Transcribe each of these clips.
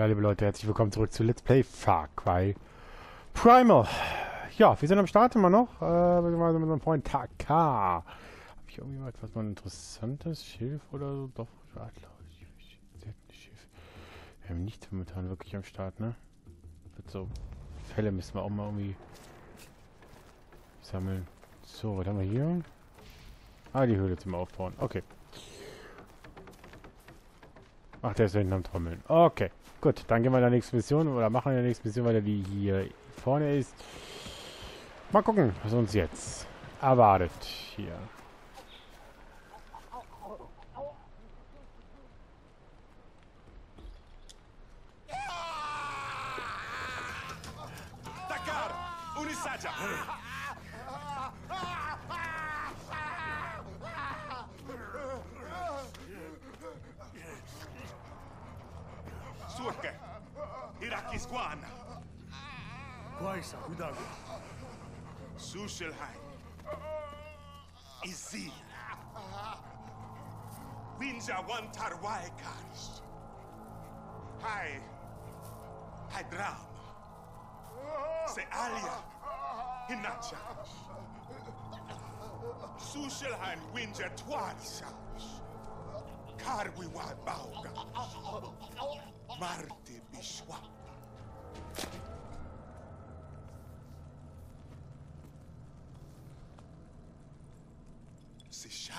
Ja, liebe Leute, herzlich willkommen zurück zu Let's Play Far Cry Primal. Ja, wir sind am Start immer noch. Äh, sind mit unserem Freund Taka. Habe ich irgendwie mal etwas mal interessantes Schiff oder so? Doch, Adler. Schiff. Wir haben nichts momentan wirklich am Start, ne? Mit so Fälle müssen wir auch mal irgendwie sammeln. So, was haben wir hier? Ah, die Höhle zum Aufbauen. Okay. Ach, der ist hinten am Trommeln. Okay. Gut, dann gehen wir in der nächsten Mission oder machen in der nächsten Mission weiter, die hier vorne ist. Mal gucken, was uns jetzt erwartet hier. Cuidado. Sushelheim! Izir! Winja Wantar Waikars! Hai! Hydram! Se Alia! Hinacha! Sushelheim Winja Twarsas! Karwi Bauga! Marte Bishwa!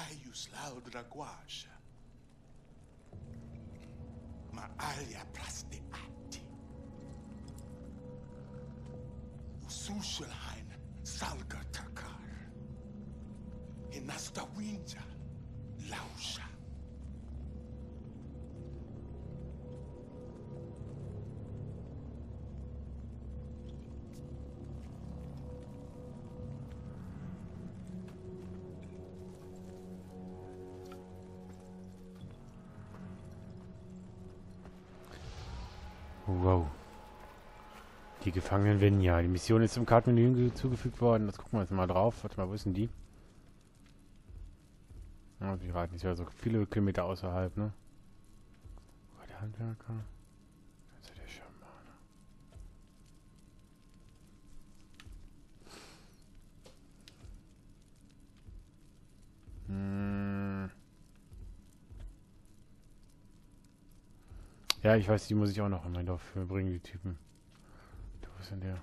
Caius Laudraguaja. Ma alia prasteati. Usushelhain salga takar. Inasta winja lausha. Gefangenen Venja. Die Mission ist im Kartenmenü hinzugefügt worden. Das gucken wir jetzt mal drauf. Warte mal, wo ist denn die? Die raten ist ja so viele Kilometer außerhalb, ne? Oh, der Handwerker. Ja der Schamane. Hm. Ja, ich weiß, die muss ich auch noch in mein Dorf bringen, die Typen. Wo ist denn der?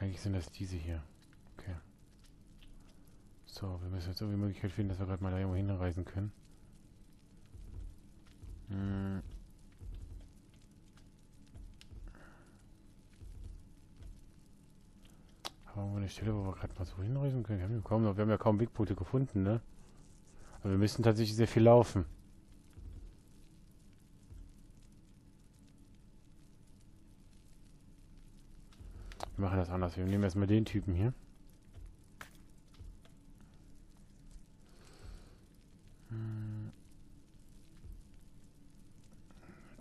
Eigentlich sind das diese hier. Okay. So, wir müssen jetzt irgendwie Möglichkeit finden, dass wir gerade mal da irgendwo hinreisen können. Hm. Haben wir eine Stelle, wo wir gerade mal so hinreisen können? Wir haben, kaum, wir haben ja kaum Wegpunkte gefunden, ne? Aber wir müssen tatsächlich sehr viel laufen. Wir machen das anders. Wir nehmen erstmal den Typen hier.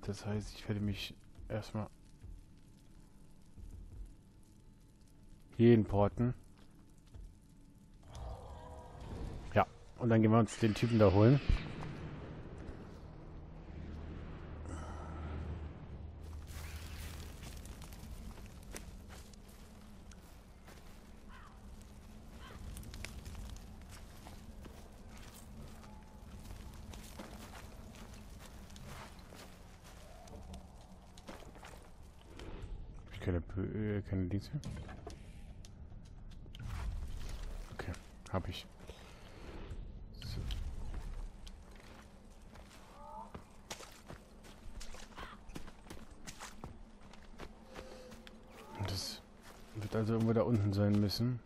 Das heißt, ich werde mich erstmal hier importen. Ja, und dann gehen wir uns den Typen da holen. Keine, äh, keine Dienste? Okay, habe ich. So. Das wird also irgendwo da unten sein müssen.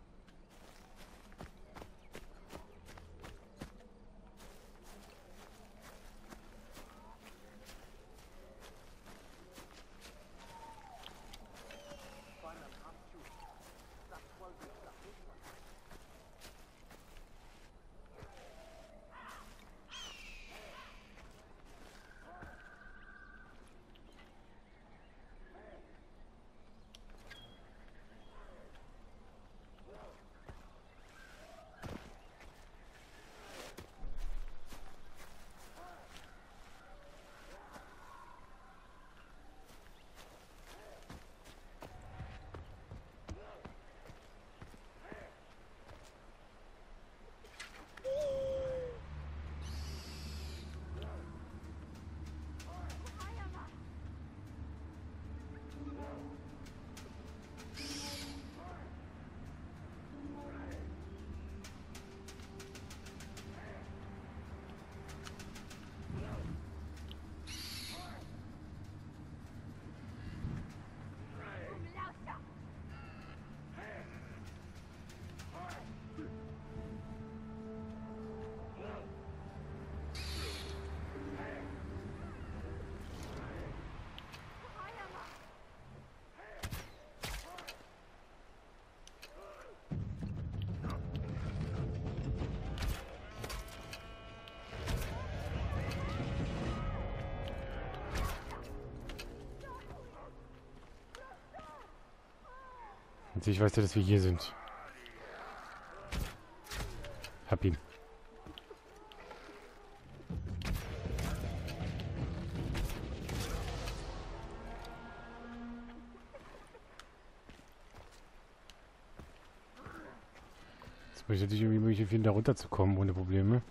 Natürlich weiß er, dass wir hier sind. Hab ihn. Jetzt muss ich natürlich irgendwie möglich finden, da runterzukommen ohne Probleme.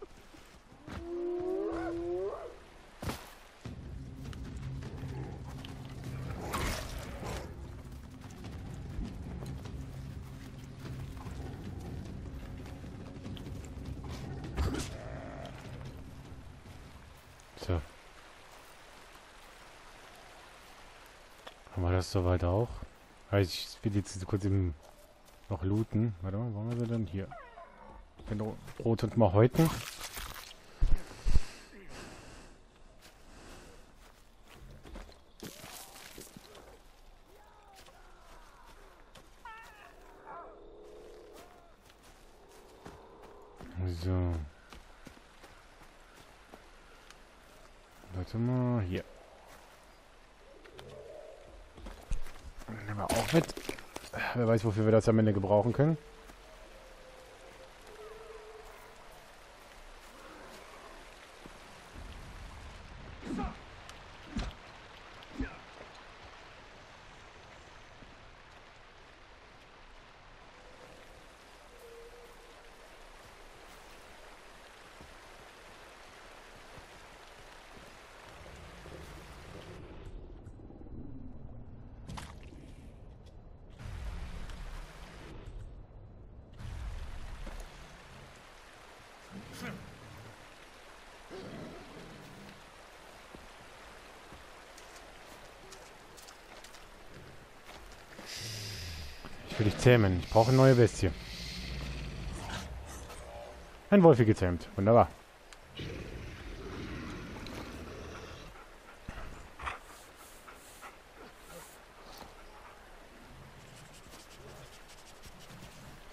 So. Haben wir das soweit auch? Also ich will jetzt kurz eben noch looten. Warte mal, wo haben wir denn? Hier. Brot und mal häuten. So. Warte mal, hier. Wir auch mit. Wer weiß, wofür wir das am Ende gebrauchen können. Will dich zähmen. Ich brauche eine neue Bestie. Ein Wolfi gezähmt. Wunderbar.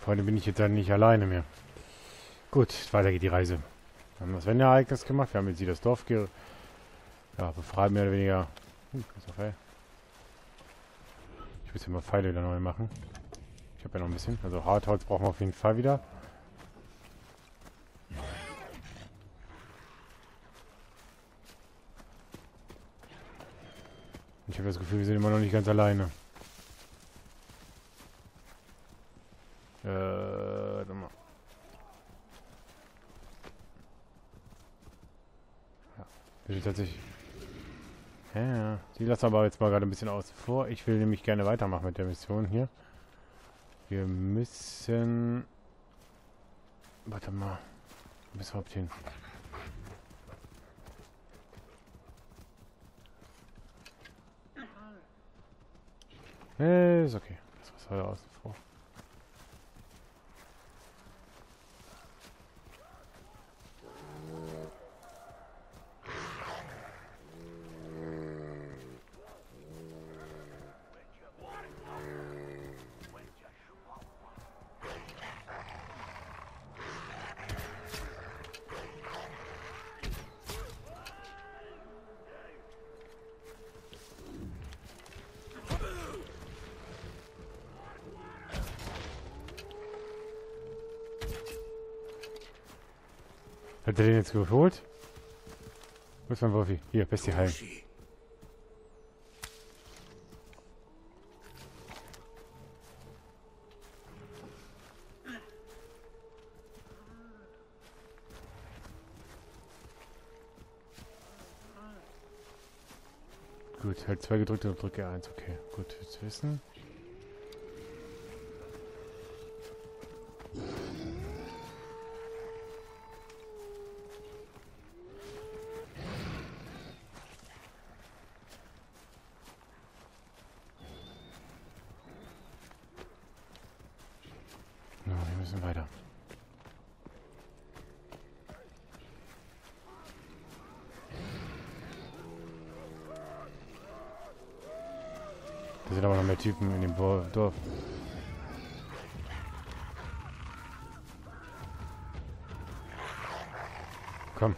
Heute bin ich jetzt dann nicht alleine mehr. Gut, weiter geht die Reise. Wir haben das Wendeereignis gemacht. Wir haben jetzt hier das Dorf ge ja, befreit, mehr oder weniger. Hm, ist ey. Ich muss hier mal Pfeile wieder neu machen. Ich habe ja noch ein bisschen. Also Hartholz brauchen wir auf jeden Fall wieder. Ich habe das Gefühl, wir sind immer noch nicht ganz alleine. Äh, warte mal. Ja, wir sind tatsächlich... Ja. Die lassen aber jetzt mal gerade ein bisschen außen vor. Ich will nämlich gerne weitermachen mit der Mission hier. Wir müssen... Warte mal. Wo müssen wir überhaupt hin? Äh, ist okay. Das war außen vor. Hat er den jetzt geholt? Wo ist mein Wolfi? Hier, Bestie heilen. Gut, halt zwei gedrückt und drücke eins. Okay, gut zu wissen. Ja, wir müssen weiter. Da sind aber noch mehr Typen in dem Dorf. Komm.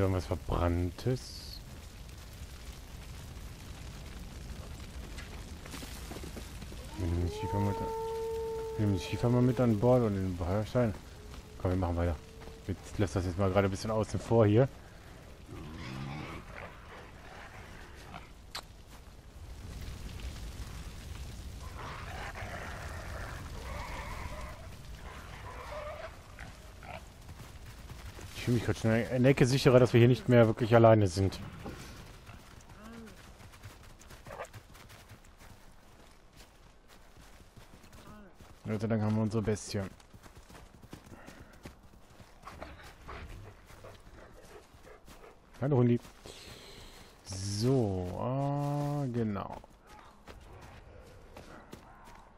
Wieder irgendwas Verbranntes? Nehmen den Schiefer nehmen den Schiefer mal mit an Bord und den Feuerstein. Komm, wir machen weiter. Jetzt lässt das jetzt mal gerade ein bisschen außen vor hier. Fühle mich gerade schon eine Ecke sicherer, dass wir hier nicht mehr wirklich alleine sind. Sei Dank haben wir unsere Bestie. Hallo Hundi. So, ah, genau.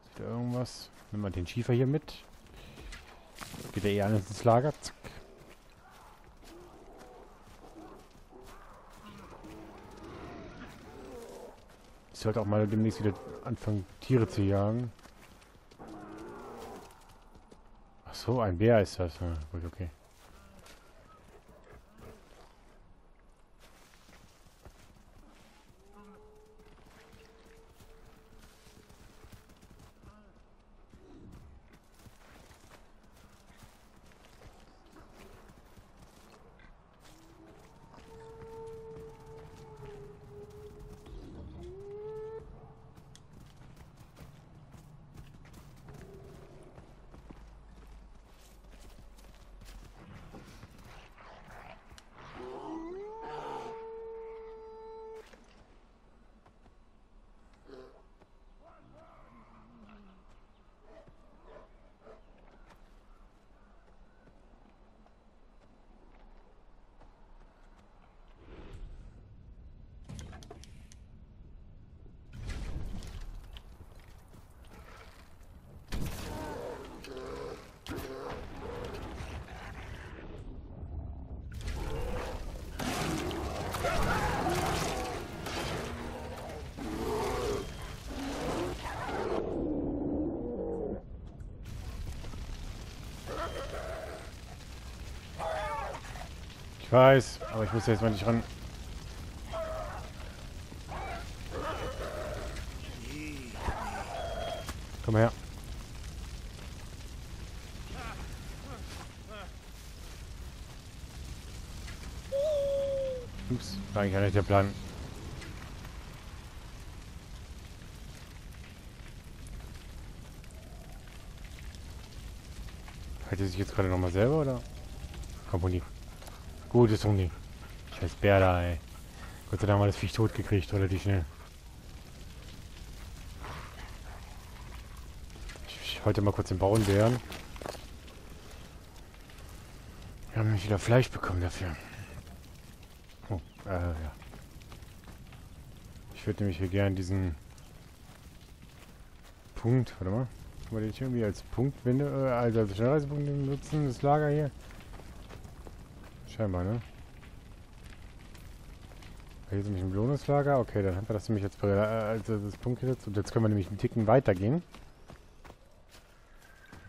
Ist da irgendwas? Nimm mal den Schiefer hier mit. Geht er eher alles ins Lager. Zack. Sollte auch mal demnächst wieder anfangen, Tiere zu jagen. Ach so, ein Bär ist das. Ja, gut, okay. Ich weiß, aber ich muss jetzt mal nicht ran. Komm her. Ups, war eigentlich nicht der Plan. Hält er sich jetzt gerade nochmal selber oder? Komm, Huni. Gut ist. Scheiß Bär da, ey. Gott sei Dank haben wir das Viech tot gekriegt, relativ schnell. Ich, ich heute mal kurz den Bauernbären. Wir haben nämlich wieder Fleisch bekommen dafür. Oh, äh, ja. Ich würde nämlich hier gerne diesen Punkt, warte mal, den nicht irgendwie als Punktwende, äh, also als Schnellreisepunkt nutzen, das Lager hier? Scheinbar, ne? Hier ist nämlich ein Belohnungslager. Okay, dann haben wir das nämlich jetzt äh, als das Punkt gesetzt. Und jetzt können wir nämlich einen Ticken weitergehen.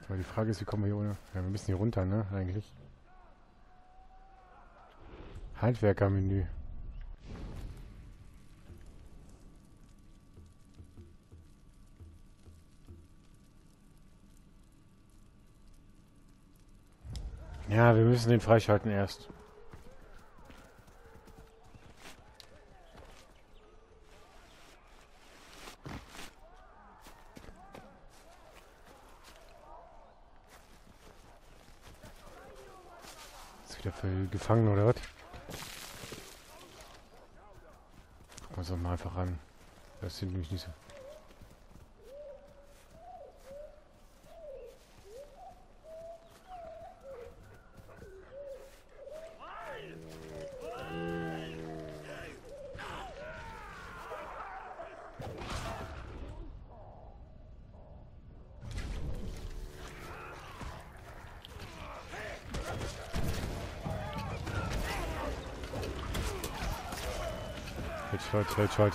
Aber die Frage ist, wie kommen wir hier ohne... Ja, wir müssen hier runter, ne? Eigentlich. Handwerkermenü. Ja, wir müssen den freischalten erst. Ist wieder für gefangen oder was? Gucken wir uns mal einfach an. Das sind nämlich nicht so. halt, halt, halt.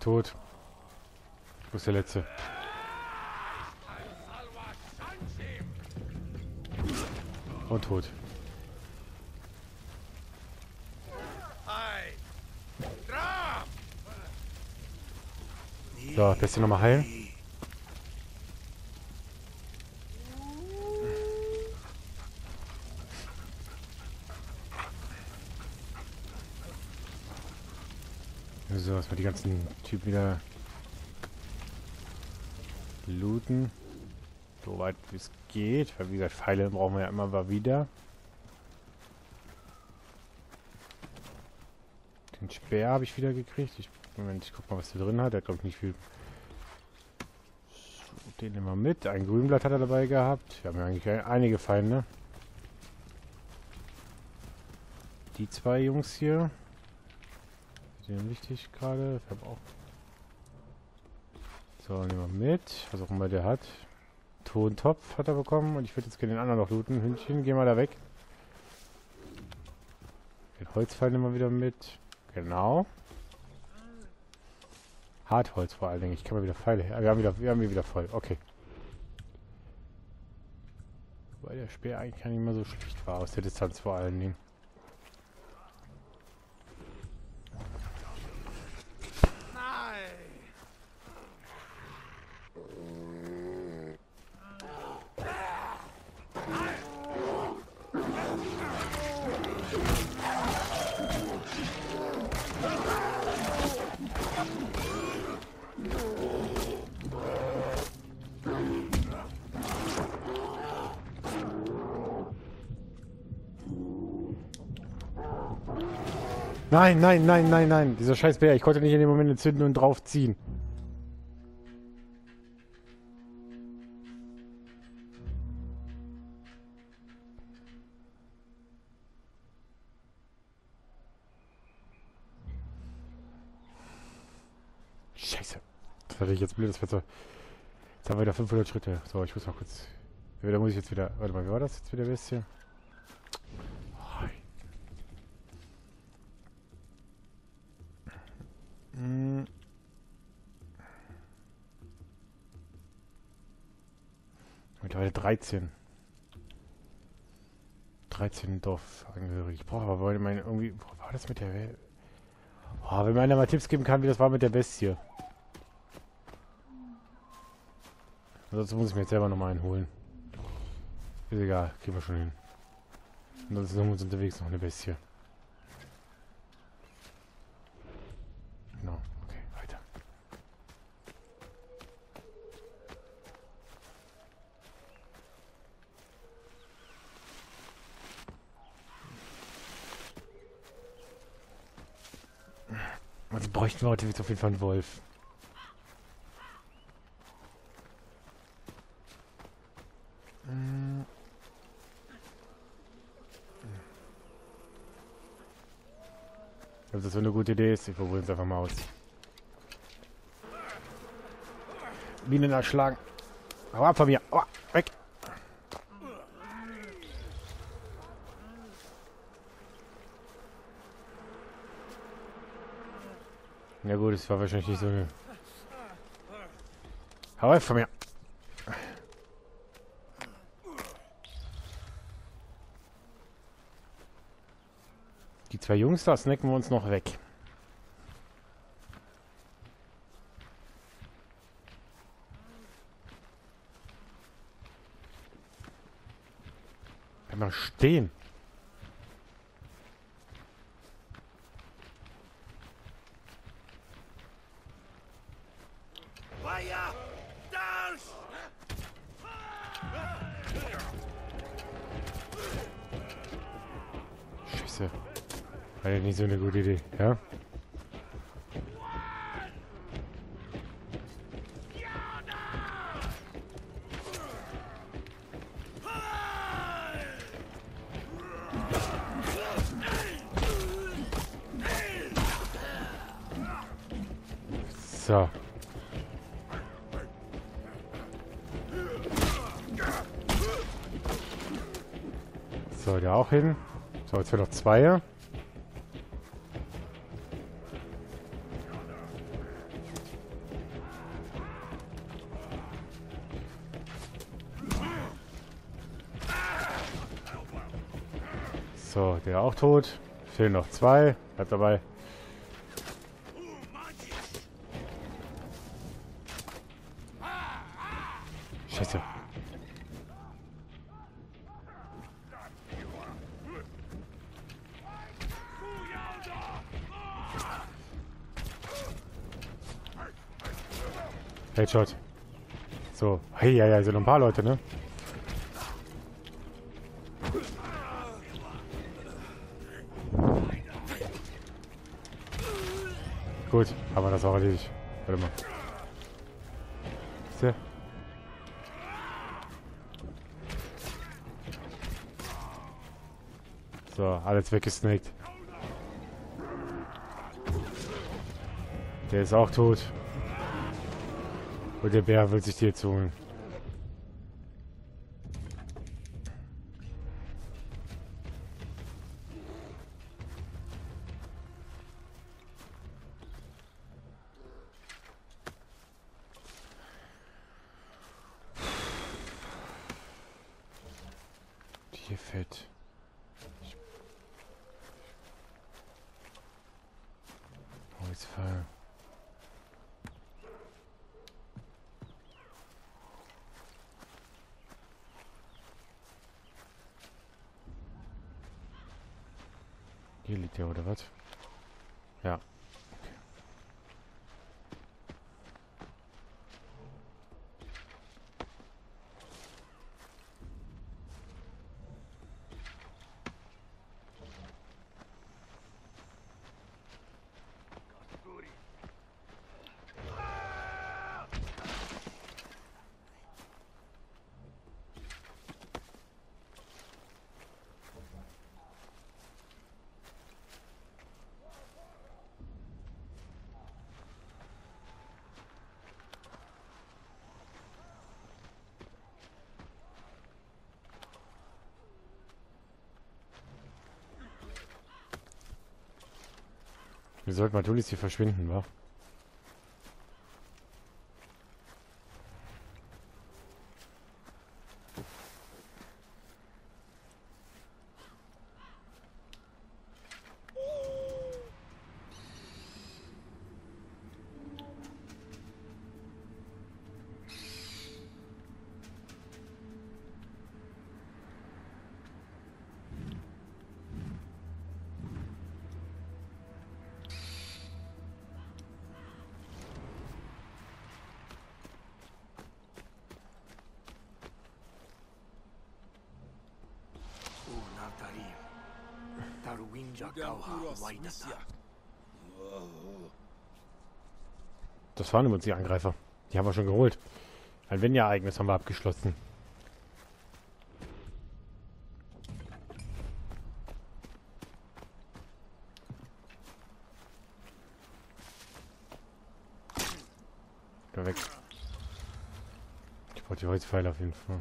Tot. Wo ist der letzte? Und tot. So, lässt ihn nochmal heilen. So, erstmal die ganzen Typen wieder looten. So weit wie es geht. Weil wie gesagt, Pfeile brauchen wir ja immer mal wieder. Den Speer habe ich wieder gekriegt. Ich, Moment, ich guck mal, was der drin hat. Der hat, glaube ich, nicht viel. So, den nehmen wir mit. Ein Grünblatt hat er dabei gehabt. Wir haben ja eigentlich einige Feinde. Die zwei Jungs hier. Die sind wichtig gerade. Ich habe auch. So, nehmen wir mit. Was auch immer der hat. Tontopf hat er bekommen. Und ich würde jetzt gerne den anderen noch looten. Hündchen, geh mal da weg. Den Holzpfeil nehmen wir wieder mit. Genau. Hartholz vor allen Dingen. Ich kann mal wieder Pfeile her. Wir haben wieder, wir haben wieder voll. Okay. Weil der Speer eigentlich gar nicht mehr so schlecht war. Aus der Distanz vor allen Dingen. Nein, nein, nein, nein, nein. Dieser scheiß Bär. Ich konnte nicht in dem Moment entzünden und draufziehen. Scheiße. Das hatte ich jetzt blöd. Das wird so. Jetzt haben wir wieder 500 Schritte. So, ich muss mal kurz. Da muss ich jetzt wieder. Warte mal, wie war das jetzt wieder bisschen? Hm. Mittlerweile 13. 13 Dorfangehörige. Ich brauche aber meine irgendwie. Wo war das mit der Welt? Oh, wenn mir einer mal Tipps geben kann, wie das war mit der Bestie. Ansonsten muss ich mir jetzt selber nochmal einen holen. Ist egal, kriegen wir schon hin. Ansonsten haben wir uns unterwegs noch eine Bestie. Genau, okay, weiter. Also bräuchten wir heute jetzt auf jeden Fall einen Wolf. Mm. Ob das so eine gute Idee ist, wir probieren es einfach mal aus. Bienen erschlagen. Hau ab von mir. Aua, Ja gut, es war wahrscheinlich nicht so. Hau ab von mir. Die zwei Jungs da snacken wir uns noch weg. Bleib mal stehen. Soll der auch hin. So, jetzt wird noch zwei. So, der auch tot. Fehlen noch zwei. Bleibt dabei. Headshot. So. Hey, ja, ja, sind ein paar Leute, ne? Gut, haben wir das auch erledigt. Warte mal. Siehste? So, alles weggesnaked. Der ist auch tot. Und der Bär will sich die jetzt holen. Tierfett. Holzfall. Hier liegt er, oder was? Ja. Wir sollten mal Julis hier verschwinden, wa? Das waren übrigens die Angreifer. Die haben wir schon geholt. Ein Wenn-Ja-Ereignis haben wir abgeschlossen. Da weg. Ich brauche die Holzpfeile auf jeden Fall.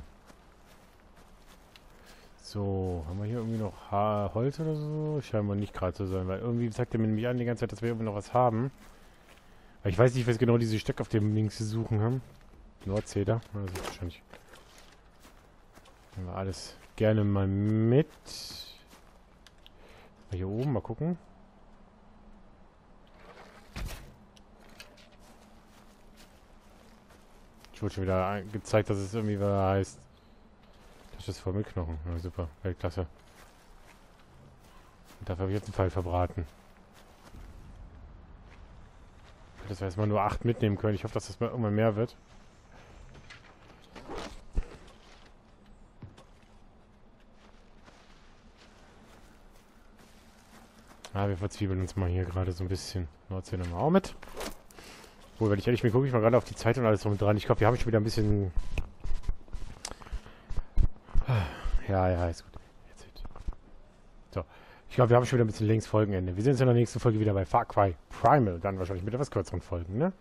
So, haben wir hier irgendwie noch Holz oder so? Scheinbar nicht gerade zu sein, weil irgendwie sagt er mir nämlich an die ganze Zeit, dass wir irgendwie noch was haben. Aber ich weiß nicht, was genau diese Stöcke auf dem Links zu suchen haben. Nordzeder. Also wahrscheinlich. Nehmen wir alles gerne mal mit. Mal hier oben, mal gucken. Ich wurde schon wieder gezeigt, dass es irgendwie heißt. Das ist voll mit Knochen. Ja, super. Weltklasse. Dafür habe ich jetzt einen Fall verbraten. Dass wir erstmal nur acht mitnehmen können. Ich hoffe, dass das mal irgendwann mehr wird. Ah, wir verzwiebeln uns mal hier gerade so ein bisschen. Nordsee nehmen wir auch mit. Obwohl, wenn ich ehrlich bin, gucke ich mal gerade auf die Zeit und alles drum dran. Ich glaube, wir haben schon wieder ein bisschen... Ja, ja, ist gut. Ich glaube, wir haben schon wieder ein bisschen links Folgenende. Wir sehen uns in der nächsten Folge wieder bei Far Cry Primal. Dann wahrscheinlich mit etwas kürzeren Folgen, ne?